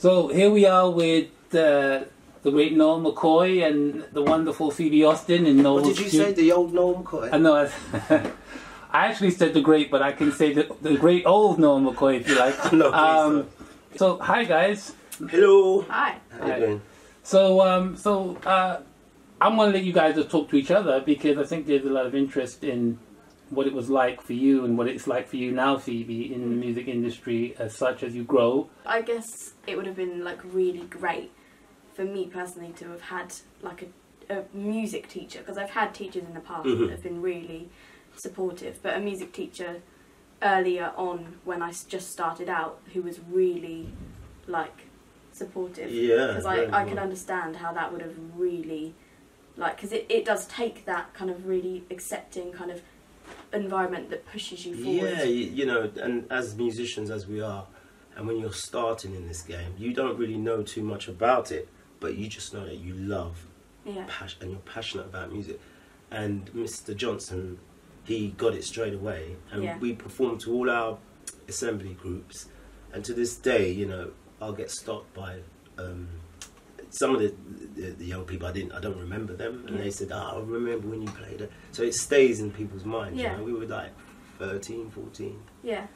So here we are with uh, the great Noel McKoy and the wonderful Phoebe Austin and Noel. What did you say? The old Noel McKoy? I know. I, I actually said the great, but I can say the, the great old Noel McKoy if you like. No, um, so hi guys. Hello. Hi. How you doing? So um, so uh, I'm gonna let you guys just talk to each other because I think there's a lot of interest in what it was like for you and what it's like for you now, Phoebe, in the music industry as such as you grow. I guess it would have been like really great for me personally to have had like a, a music teacher because I've had teachers in the past Mhm. that have been really supportive, but a music teacher earlier on when I just started out who was really like supportive Yeah. because I, very I can well. understand how that would have really like because it, it does take that kind of really accepting kind of environment that pushes you forward Yeah, you, you know, and as musicians as we are, and when you're starting in this game, you don't really know too much about it, but you just know that you love yeah pas- and you're passionate about music. And Mr. Johnson, he got it straight away, and Yeah. we performed to all our assembly groups. And to this day, you know, I'll get stopped by um, some of the, the the young people. I didn't, I don't remember them, and Yeah. they said, "Oh, I remember when you played it." So it stays in people's minds. Yeah. You know? we were like 13, 14. yeah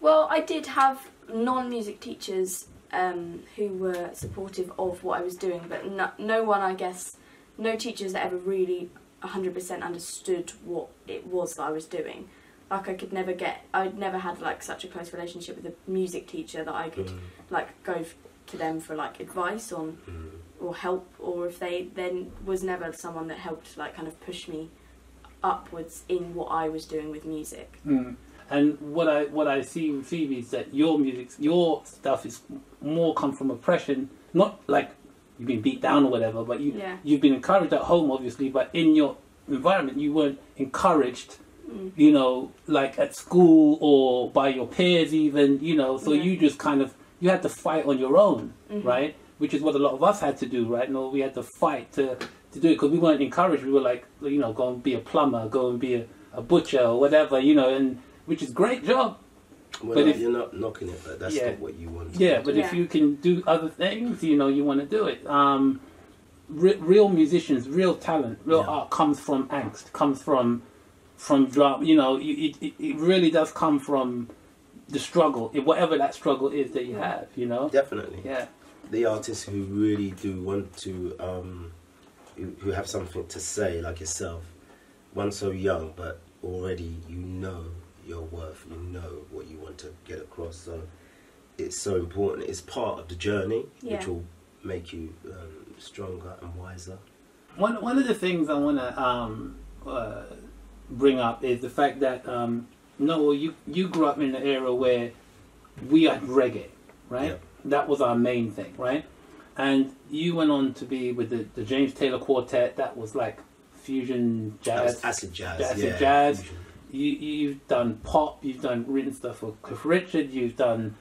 Well, I did have non-music teachers um, who were supportive of what I was doing, but no, no one, I guess, no teachers that ever really 100% understood what it was that I was doing. Like I could never get, I'd never had like such a close relationship with a music teacher that I could Mm, like go f- to them for like advice on mm. or help, or if they then was never someone that helped like kind of push me upwards in what I was doing with music. Mm. And what I what I see with Phoebe is that your music, your stuff is more come from oppression, not like you've been beat down or whatever, but you Yeah. you've been encouraged at home, obviously, but in your environment you weren't encouraged. Mm. You know, like at school or by your peers, even. You know, so Yeah. you just kind of you had to fight on your own, Mhm. right? Which is what a lot of us had to do, right? No, we had to fight to to do it because we weren't encouraged. We were like, you know, go and be a plumber, go and be a, a butcher or whatever, you know, and which is great job. Well, But no, if- you're not knocking it, but that's Yeah. not what you want. Yeah, but if you can do other things, you know, you want to do it. Um, re- real musicians, real talent, real Yeah. art comes from angst, comes from from drum. You know, it, it, it really does come from the struggle, whatever that struggle is that you Yeah. have. You know, definitely. yeah, the artists who really do want to, um, who, who have something to say, like yourself, one so young, but already you know your worth, you know what you want to get across. So it's so important. It's part of the journey, Yeah. which will make you um, stronger and wiser. One one of the things I want to um, uh, bring up is the fact that um, Noel, you you grew up in an era where we had reggae, right? Yep. That was our main thing, right? And you went on to be with the, the James Taylor Quartet. That was like fusion jazz. acid jazz. acid yeah, jazz. fusion. You you've done pop. You've done written stuff for Cliff Richard. You've done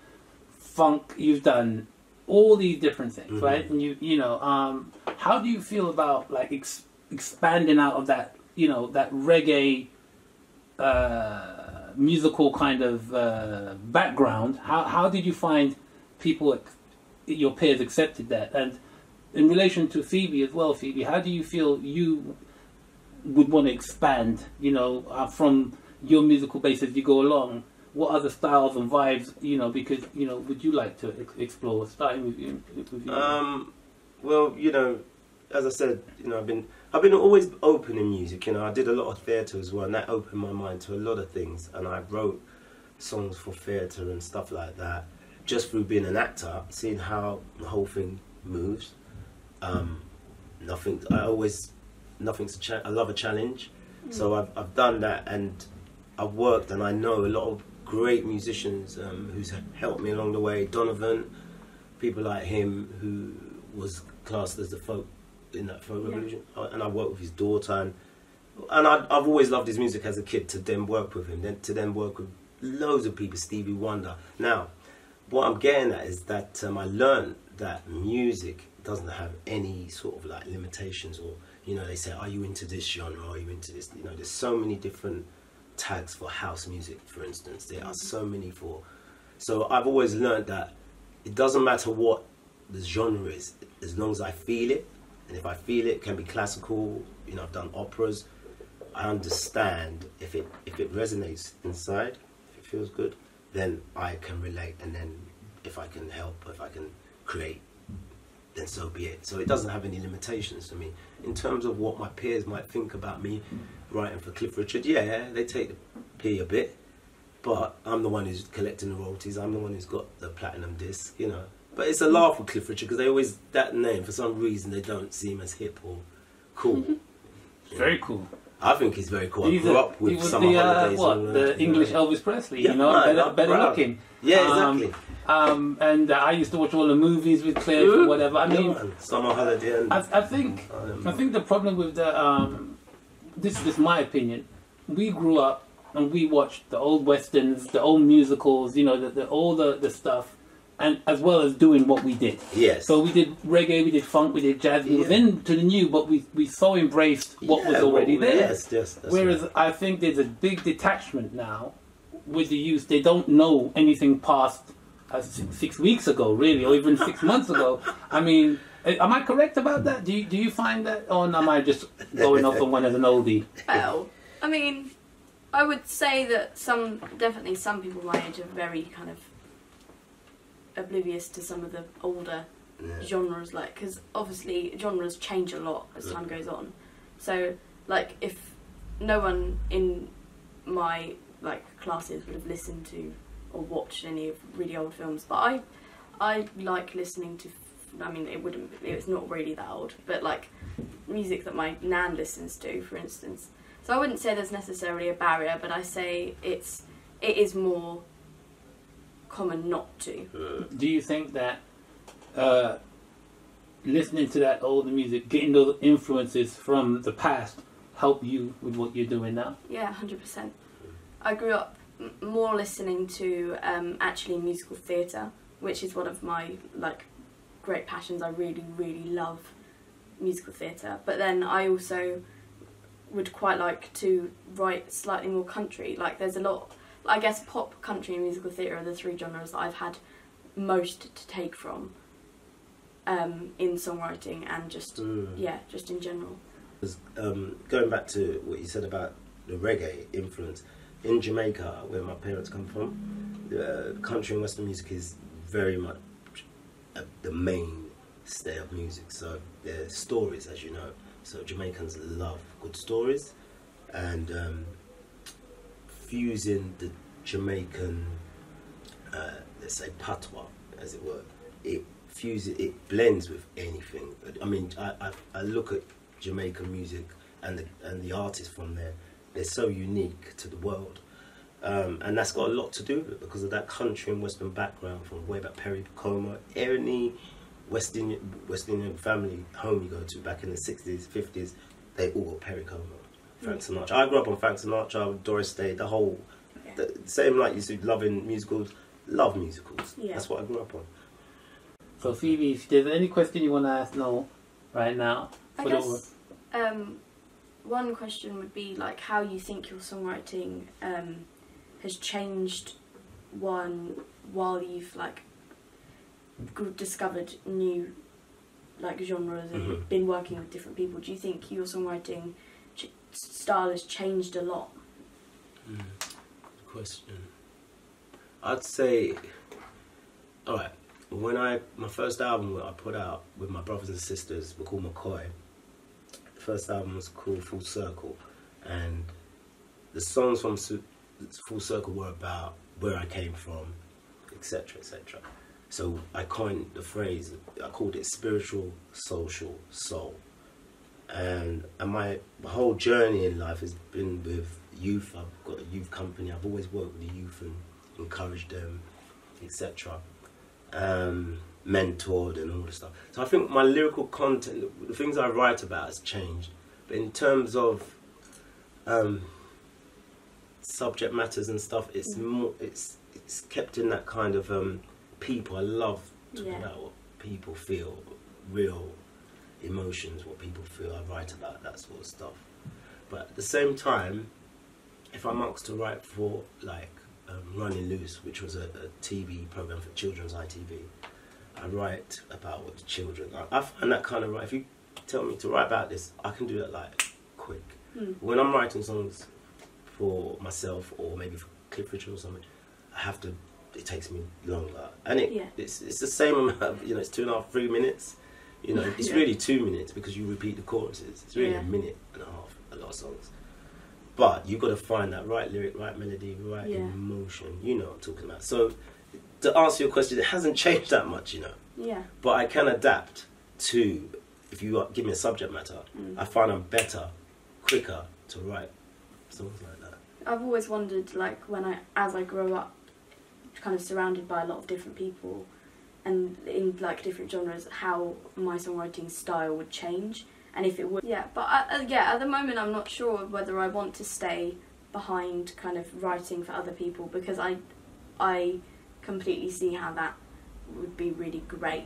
funk. You've done all these different things, Mhm. right? And you you know, um, how do you feel about like ex- expanding out of that you know that reggae uh, musical kind of uh, background? How how did you find people, your peers, accepted that? And in relation to Phoebe as well, Phoebe, how do you feel you would want to expand? You know, uh, from your musical base as you go along. What other styles and vibes, you know, because you know, would you like to ex- explore? Starting with you. With you. Um, well, you know, as I said, you know, I've been I've been always open in music. You know, I did a lot of theatre as well, and that opened my mind to a lot of things. And I wrote songs for theatre and stuff like that, just through being an actor, seeing how the whole thing moves. Um, nothing. I always nothing's a cha- I love a challenge, so I've I've done that, and I've worked, and I know a lot of great musicians um, who's helped me along the way. Donovan, people like him who was classed as the folk in that folk Yeah. revolution, Uh, and I worked with his daughter, and and I, I've always loved his music as a kid. To then work with him, then to then work with loads of people, Stevie Wonder. Now, what I'm getting at is that um, I learned that music doesn't have any sort of like limitations, or you know, they say, are you into this genre? Are you into this? You know, there's so many different tags for house music, for instance. There are so many for. So I've always learned that it doesn't matter what the genre is, as long as I feel it, and if I feel it, it can be classical. You know, I've done operas. I understand if it if it resonates inside, if it feels good, then I can relate, and then if I can help, if I can create, then so be it. So it doesn't have any limitations for me in terms of what my peers might think about me writing for Cliff Richard. Yeah, they take the pee a bit, but I'm the one who's collecting the royalties. I'm the one who's got the platinum disc, you know. But it's a laugh with Cliff Richard because they always that name for some reason they don't seem as hip or cool. Very cool. I think he's very cool. He's I grew a- up he with was summer the, uh, holidays. what, and all the that, English. Elvis Presley, Yeah, you know, man, better, I'm better looking. Yeah, Um, exactly. Um, and uh, I used to watch all the movies with Cliff or whatever. I Yeah, mean, man. summer holiday. And, I, I think Um, I think the problem with the um, this is just my opinion. We grew up and we watched the old westerns, the old musicals, you know, the, the all the, the stuff, and as well as doing what we did. yes. So we did reggae, we did funk, we did jazz. We was Yeah. into the new, but we we so embraced what was already what- there. Yes, yes. Whereas right. I think there's a big detachment now with the youth. They don't know anything past uh, six, six weeks ago, really, or even six months ago. I mean, uh, am I correct about that? Do you, do you find that, or am I just going off on one as an oldie? Well, I mean, I would say that some, definitely some people my age are very kind of oblivious to some of the older Yeah. genres, like, because obviously genres change a lot as time goes on. So, like, if no one in my like classes would have listened to or watched any of really old films, but I, I like listening to. I mean, it wouldn't. It's not really that old, but like music that my nan listens to, for instance. So I wouldn't say there's necessarily a barrier, but I say it's it is more common not to. Do you think that uh, listening to that older music, getting those influences from the past, help you with what you're doing now? Yeah, hundred percent. I grew up m- more listening to um, actually musical theatre, which is one of my like great passions. I really, really love musical theatre. But then I also would quite like to write slightly more country. Like there's a lot. I guess pop, country, and musical theatre are the three genres that I've had most to take from um, in songwriting and just Mm. yeah, just in general. um, going back to what you said about the reggae influence in Jamaica, where my parents come from, the country and western music is very much uh, the mainstay of music. So there's stories, as you know. So Jamaicans love good stories, and um, fusing the Jamaican, uh, let's say patois, as it were, it fuses, it blends with anything. I mean, I, I, I look at Jamaican music and the and the artists from there. They're so unique to the world, um, and that's got a lot to do with it because of that country and western background from way back Perry Pacoma, any West Indian West Indian family home you go to back in the sixties, fifties, they all got Perry Como, Frank Sinatra. I grew up on Frank Sinatra, Doris Day, the whole Yeah. the same like you said, loving musicals, love musicals. Yeah. That's what I grew up on. So Phoebe, if there's any question you want to ask Noel right now, I for the- guess um, one question would be like how you think your songwriting um, has changed one while you've like discovered new like genres and Mhm. been working with different people. Do you think your songwriting ch- style has changed a lot? Hmm. Question. I'd say, all right. When I my first album I put out with my brothers and sisters, we called McKoy. The first album was called Full Circle, and the songs from Full Circle were about where I came from, etc., etc. So I coined the phrase. I called it spiritual, social, soul. And and my, my whole journey in life has been with youth. I've got a youth company. I've always worked with the youth and encouraged them, etc. Um, mentored and all the stuff. So I think my lyrical content, the things I write about, has changed. But in terms of um, subject matters and stuff, it's Mm. more. It's it's kept in that kind of um, people. I love talking Yeah. about what people feel, real emotions, what people feel. I write about that sort of stuff. But at the same time, if I'm asked to write for like um, Running Loose, which was a, a TV program for children's ITV, I write about what the children. I, I find that kind of right. If you tell me to write about this, I can do that like quick. Mm. When I'm writing songs for myself or maybe for Cliff Richard or something, I have to. It takes me longer, and it Yeah. it's it's the same amount. Of, you know, it's two and a half, three minutes. You know, it's Yeah. really two minutes because you repeat the choruses. It's really Yeah. a minute and a half. A lot of songs. But you've got to find that right lyric, right melody, right Yeah. emotion. You know what I'm talking about. So, to answer your question, it hasn't changed that much, you know. Yeah. But I can adapt to, if you give me a subject matter, Mm. I find I'm better, quicker to write songs like that. I've always wondered, like, when I, as I grow up, kind of surrounded by a lot of different people, and in like different genres, how my songwriting style would change, and if it would. Yeah, but I, uh, yeah, at the moment, I'm not sure whether I want to stay behind, kind of writing for other people, because I, I completely see how that would be really great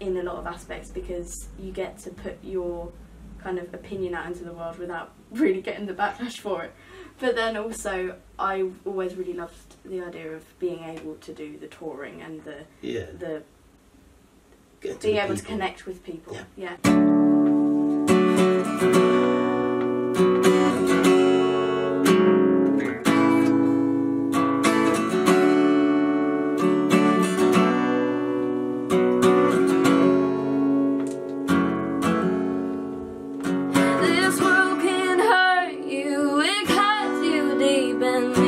in a lot of aspects, because you get to put your kind of opinion out into the world without really getting the backlash for it. But then also, I always really loved the idea of being able to do the touring and the Yeah. the being able to connect with people. Yeah. Yeah. Deep